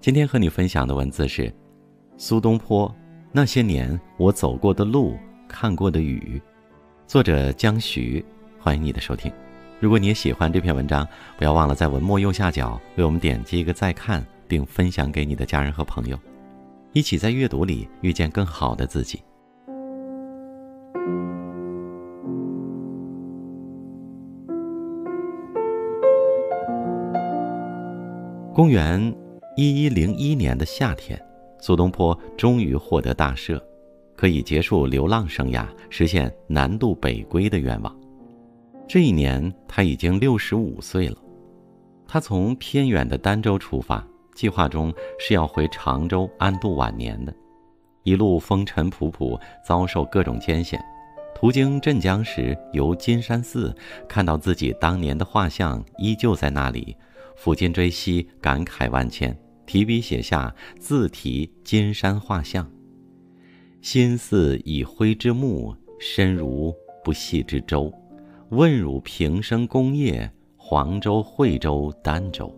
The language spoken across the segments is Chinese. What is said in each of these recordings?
今天和你分享的文字是苏东坡那些年我走过的路，看过的雨。作者江徐，欢迎你的收听。如果你也喜欢这篇文章，不要忘了在文末右下角为我们点击一个再看，并分享给你的家人和朋友，一起在阅读里遇见更好的自己。公元一一零一年的夏天，苏东坡终于获得大赦，可以结束流浪生涯，实现南渡北归的愿望。这一年，他已经六十五岁了。他从偏远的儋州出发，计划中是要回常州安度晚年的。一路风尘仆仆，遭受各种艰险。途经镇江时，游金山寺，看到自己当年的画像依旧在那里，抚今追昔，感慨万千，提笔写下自题金山画像：“心似已灰之木，身如不系之舟。”问汝平生功业，黄州、惠州、儋州。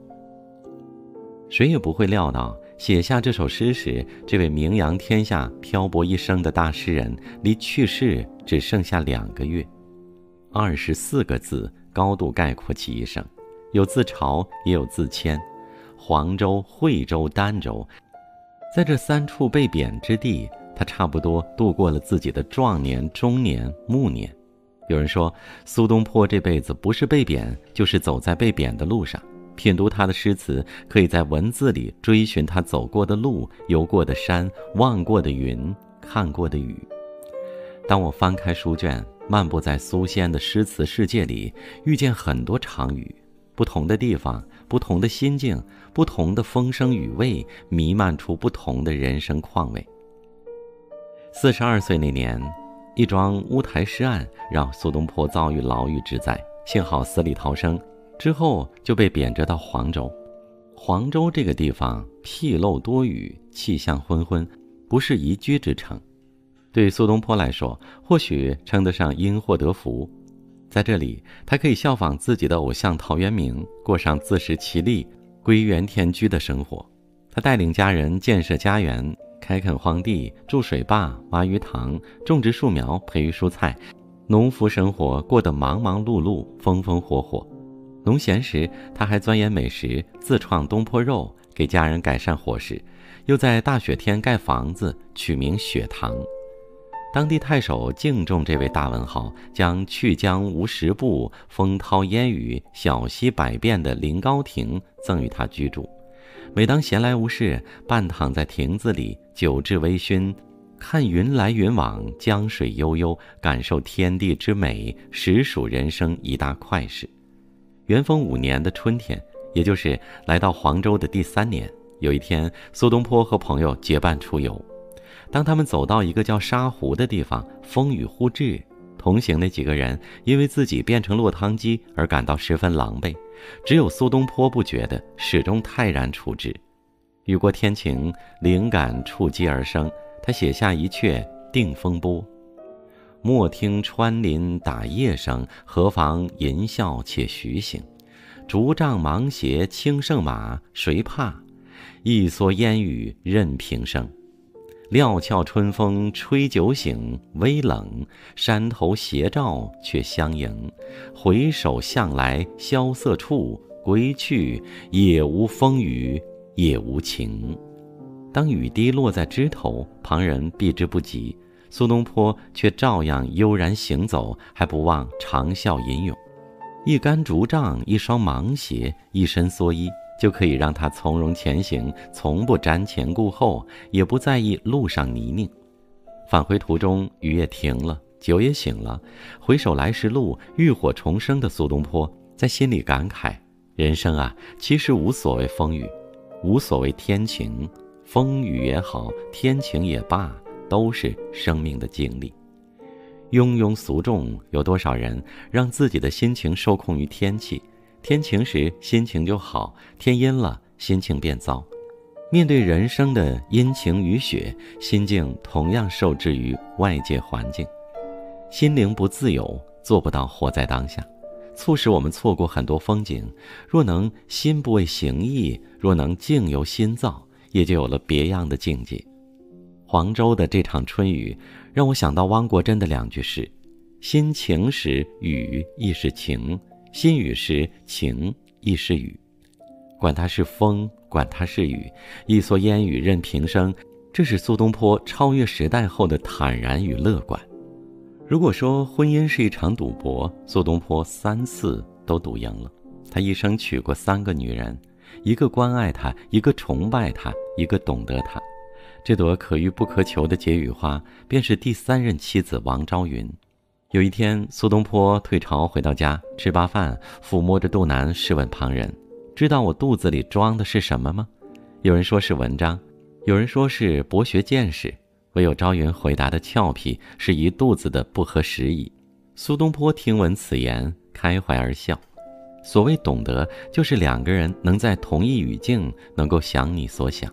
谁也不会料到，写下这首诗时，这位名扬天下、漂泊一生的大诗人，离去世只剩下两个月。二十四个字，高度概括其一生，有自嘲，也有自谦。黄州、惠州、儋州，在这三处被贬之地，他差不多度过了自己的壮年、中年、暮年。有人说，苏东坡这辈子不是被贬，就是走在被贬的路上。品读他的诗词，可以在文字里追寻他走过的路、游过的山、望过的云、看过的雨。当我翻开书卷，漫步在苏仙的诗词世界里，遇见很多场雨，不同的地方，不同的心境，不同的风声雨味，弥漫出不同的人生况味。四十二岁那年。一桩乌台诗案让苏东坡遭遇牢狱之灾，幸好死里逃生，之后就被贬谪到黄州。黄州这个地方僻漏多雨，气象昏昏，不是宜居之城。对苏东坡来说，或许称得上因祸得福。在这里，他可以效仿自己的偶像陶渊明，过上自食其力、归园田居的生活。他带领家人建设家园。开垦荒地，筑水坝，挖鱼塘，种植树苗，培育蔬菜，农夫生活过得忙忙碌碌，风风火火。农闲时，他还钻研美食，自创东坡肉，给家人改善伙食，又在大雪天盖房子，取名雪堂。当地太守敬重这位大文豪，将去江无石步，风涛烟雨，小溪百变的临高亭赠予他居住。每当闲来无事，半躺在亭子里，酒至微醺，看云来云往，江水悠悠，感受天地之美，实属人生一大快事。元丰五年的春天，也就是来到黄州的第三年，有一天，苏东坡和朋友结伴出游。当他们走到一个叫沙湖的地方，风雨忽至。同行那几个人因为自己变成落汤鸡而感到十分狼狈，只有苏东坡不觉得，始终泰然处之。雨过天晴，灵感触机而生，他写下一阙《定风波》：“莫听穿林打叶声，何妨吟啸且徐行。竹杖芒鞋轻胜马，谁怕？一蓑烟雨任平生。”料峭春风吹酒醒，微冷，山头斜照却相迎。回首向来萧瑟处，归去，也无风雨也无晴。当雨滴落在枝头，旁人避之不及，苏东坡却照样悠然行走，还不忘长啸吟咏。一杆竹杖，一双芒鞋，一身蓑衣。就可以让他从容前行，从不瞻前顾后，也不在意路上泥泞。返回途中，雨也停了，酒也醒了。回首来时路，浴火重生的苏东坡在心里感慨：人生啊，其实无所谓风雨，无所谓天晴。风雨也好，天晴也罢，都是生命的经历。庸庸俗众，有多少人让自己的心情受控于天气？天晴时心情就好，天阴了心情变糟。面对人生的阴晴雨雪，心境同样受制于外界环境。心灵不自由，做不到活在当下，促使我们错过很多风景。若能心不为形役，若能境由心造，也就有了别样的境界。黄州的这场春雨，让我想到汪国真的两句诗：“心晴时雨亦是晴，心雨时晴亦是雨。”管它是风，管它是雨，一蓑烟雨任平生。这是苏东坡超越时代后的坦然与乐观。如果说婚姻是一场赌博，苏东坡三次都赌赢了。他一生娶过三个女人，一个关爱他，一个崇拜他，一个懂得他。这朵可遇不可求的解语花，便是第三任妻子王昭云。有一天，苏东坡退朝回到家，吃罢饭，抚摸着肚腩，试问旁人：“知道我肚子里装的是什么吗？”有人说是文章。有人说是博学见识，唯有朝云回答的俏皮，是一肚子的不合时宜。苏东坡听闻此言，开怀而笑。所谓懂得，就是两个人能在同一语境，能够想你所想。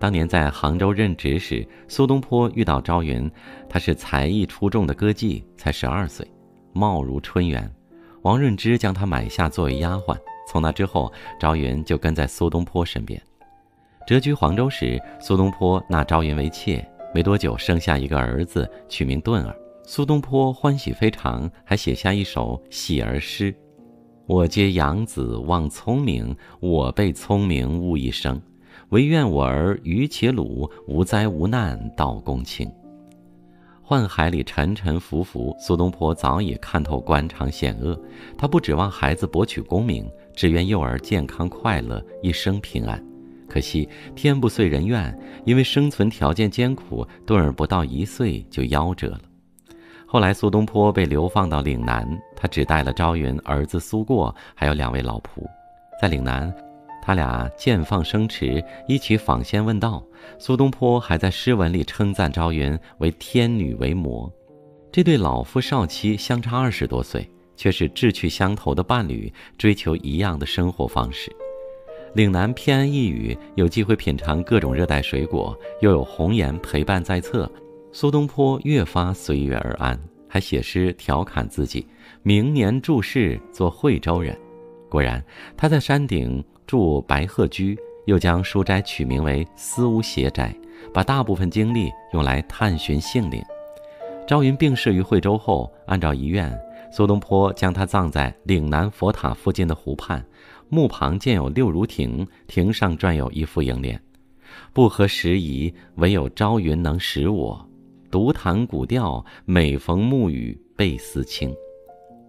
当年在杭州任职时，苏东坡遇到朝云，他是才艺出众的歌妓，才十二岁，貌如春园。王润之将她买下作为丫鬟，从那之后，朝云就跟在苏东坡身边。谪居黄州时，苏东坡纳朝云为妾，没多久生下一个儿子，取名顿儿。苏东坡欢喜非常，还写下一首喜儿诗：“我皆养子望聪明，我辈聪明误一生。唯愿我儿愚且鲁，无灾无难到公卿。”宦海里沉沉浮浮，苏东坡早已看透官场险恶。他不指望孩子博取功名，只愿幼儿健康快乐，一生平安。可惜天不遂人愿，因为生存条件艰苦，顿儿不到一岁就夭折了。后来苏东坡被流放到岭南，他只带了朝云、儿子苏过，还有两位老仆。在岭南，他俩见放生池，一起访仙问道。苏东坡还在诗文里称赞朝云为天女为魔。这对老夫少妻相差二十多岁，却是志趣相投的伴侣，追求一样的生活方式。岭南偏安一隅，有机会品尝各种热带水果，又有红颜陪伴在侧，苏东坡越发随遇而安，还写诗调侃自己：明年注释做惠州人。果然，他在山顶住白鹤居，又将书斋取名为思无邪斋，把大部分精力用来探寻性灵。朝云病逝于惠州后，按照遗愿，苏东坡将他葬在岭南佛塔附近的湖畔。墓旁建有六如亭，亭上撰有一副楹联：“不合时宜，唯有朝云能使我独弹古调。每逢暮雨倍思亲。”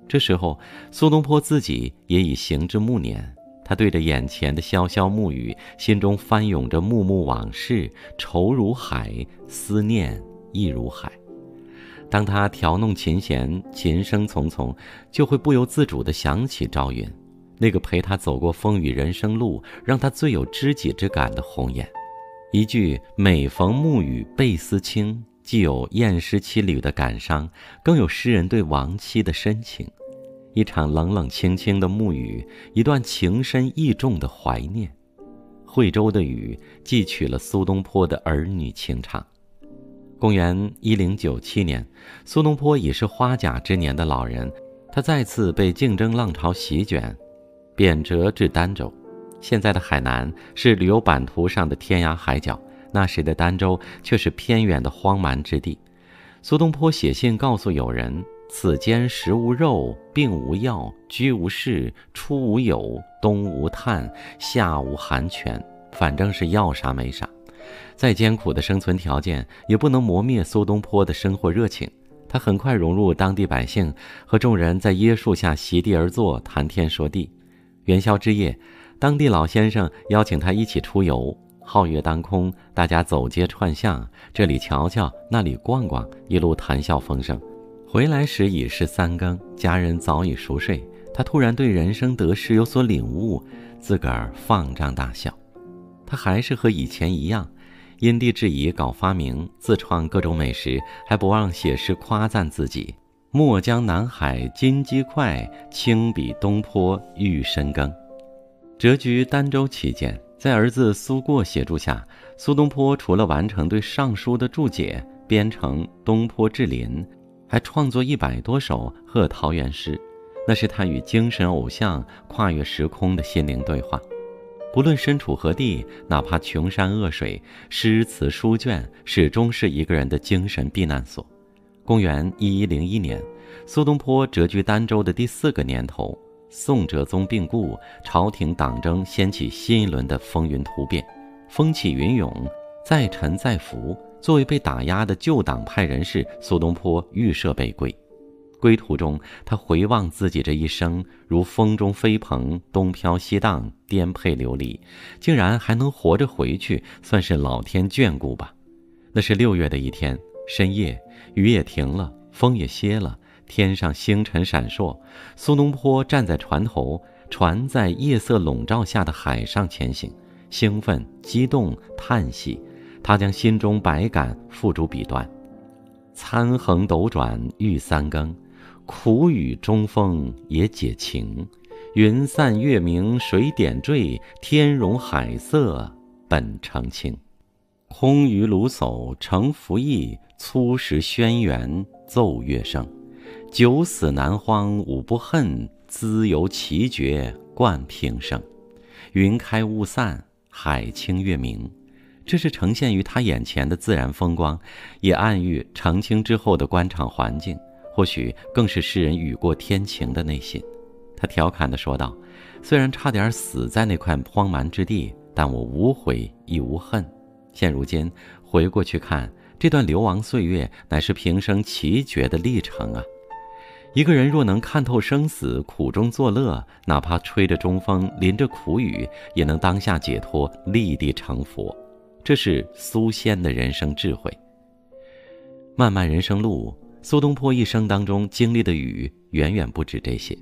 这时候，苏东坡自己也已行至暮年，他对着眼前的潇潇暮雨，心中翻涌着幕幕往事，愁如海，思念亦如海。当他调弄琴弦，琴声匆匆，就会不由自主地想起赵云。那个陪他走过风雨人生路，让他最有知己之感的红颜，一句“每逢暮雨倍思亲”，既有燕诗妻侣的感伤，更有诗人对亡妻的深情。一场冷冷清清的暮雨，一段情深意重的怀念。惠州的雨，寄取了苏东坡的儿女情长。公元一零九七年，苏东坡已是花甲之年的老人，他再次被竞争浪潮席卷。贬谪至儋州，现在的海南是旅游版图上的天涯海角，那时的儋州却是偏远的荒蛮之地。苏东坡写信告诉友人：“此间食无肉，病无药，居无室，出无友，冬无炭，夏无寒泉，反正是要啥没啥。”再艰苦的生存条件也不能磨灭苏东坡的生活热情。他很快融入当地百姓，和众人在椰树下席地而坐，谈天说地。元宵之夜，当地老先生邀请他一起出游。皓月当空，大家走街串巷，这里瞧瞧，那里逛逛，一路谈笑风生。回来时已是三更，家人早已熟睡。他突然对人生得失有所领悟，自个儿放张大笑。他还是和以前一样，因地制宜搞发明，自创各种美食，还不忘写诗夸赞自己。墨江南海金鸡快，轻笔东坡玉深耕。谪居儋州期间，在儿子苏过协助下，苏东坡除了完成对《尚书》的注解，编成《东坡志林》，还创作一百多首贺桃源诗，那是他与精神偶像跨越时空的心灵对话。不论身处何地，哪怕穷山恶水，诗词书卷始终是一个人的精神避难所。公元一一零一年，苏东坡谪居儋州的第四个年头，宋哲宗病故，朝廷党争掀起新一轮的风云突变，风起云涌，再沉再浮。作为被打压的旧党派人士，苏东坡预设北归。归途中，他回望自己这一生，如风中飞蓬，东飘西荡，颠沛流离，竟然还能活着回去，算是老天眷顾吧。那是六月的一天，深夜，雨也停了，风也歇了，天上星辰闪烁。苏东坡站在船头，船在夜色笼罩下的海上前行，兴奋、激动、叹息，他将心中百感付诸笔端。参横斗转欲三更。苦雨中风也解情，云散月明水点缀，天容海色本澄清。空余卢叟乘浮意，粗石轩辕奏乐声。九死南荒五不恨，兹由奇绝冠平生。云开雾散，海清月明，这是呈现于他眼前的自然风光，也暗喻澄清之后的官场环境。或许更是诗人雨过天晴的内心，他调侃地说道：“虽然差点死在那块荒蛮之地，但我无悔亦无恨。现如今回过去看，这段流亡岁月乃是平生奇绝的历程啊！一个人若能看透生死，苦中作乐，哪怕吹着中风，淋着苦雨，也能当下解脱，立地成佛。这是苏仙的人生智慧。漫漫人生路。”苏东坡一生当中经历的雨远远不止这些，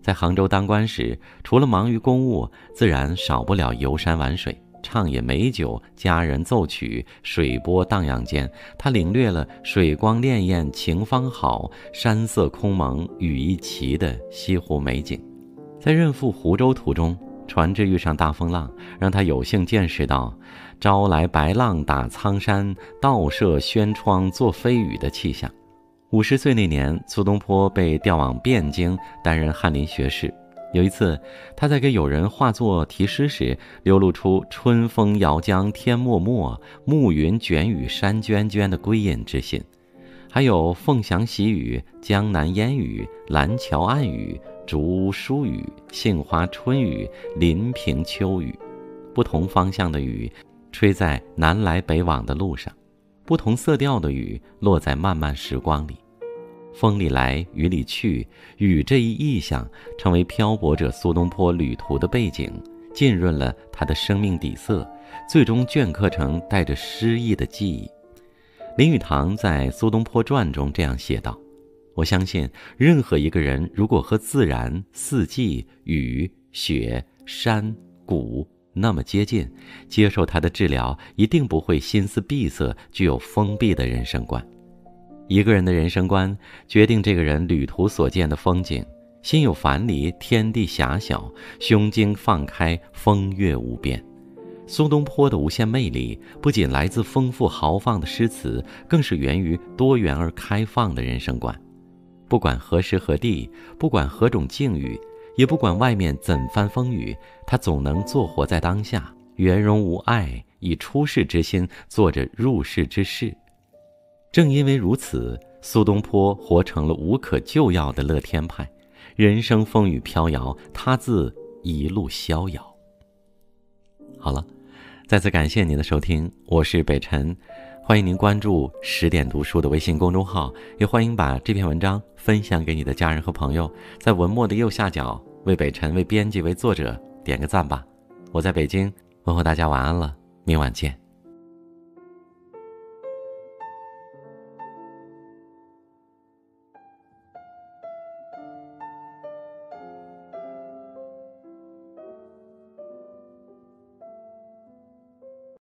在杭州当官时，除了忙于公务，自然少不了游山玩水、畅饮美酒、佳人奏曲、水波荡漾间，他领略了水光潋滟晴方好，山色空蒙雨亦奇的西湖美景。在任赴湖州途中，船只遇上大风浪，让他有幸见识到“朝来白浪打苍山，倒射轩窗作飞雨”的气象。五十岁那年，苏东坡被调往汴京担任翰林学士。有一次，他在给友人画作题诗时，流露出“春风摇江天漠漠，暮云卷雨山娟娟”的归隐之心。还有“凤翔喜雨，江南烟雨，蓝桥暗雨，竹屋疏雨，杏花春雨，临平秋雨”，不同方向的雨，吹在南来北往的路上。不同色调的雨落在漫漫时光里，风里来雨里去，雨这一意象成为漂泊者苏东坡旅途的背景，浸润了他的生命底色，最终镌刻成带着诗意的记忆。林语堂在《苏东坡传》中这样写道：“我相信，任何一个人如果和自然、四季、雨、雪、山、谷。”那么接近，接受他的治疗，一定不会心思闭塞，具有封闭的人生观。一个人的人生观，决定这个人旅途所见的风景。心有樊篱，天地狭小；胸襟放开，风月无边。苏东坡的无限魅力，不仅来自丰富豪放的诗词，更是源于多元而开放的人生观。不管何时何地，不管何种境遇。也不管外面怎番风雨，他总能做活在当下，圆融无碍，以出世之心做着入世之事。正因为如此，苏东坡活成了无可救药的乐天派。人生风雨飘摇，他自一路逍遥。好了，再次感谢您的收听，我是北辰。欢迎您关注十点读书的微信公众号，也欢迎把这篇文章分享给你的家人和朋友。在文末的右下角为北辰、为编辑、为作者点个赞吧。我在北京，问候大家晚安了，明晚见。